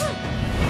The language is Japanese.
う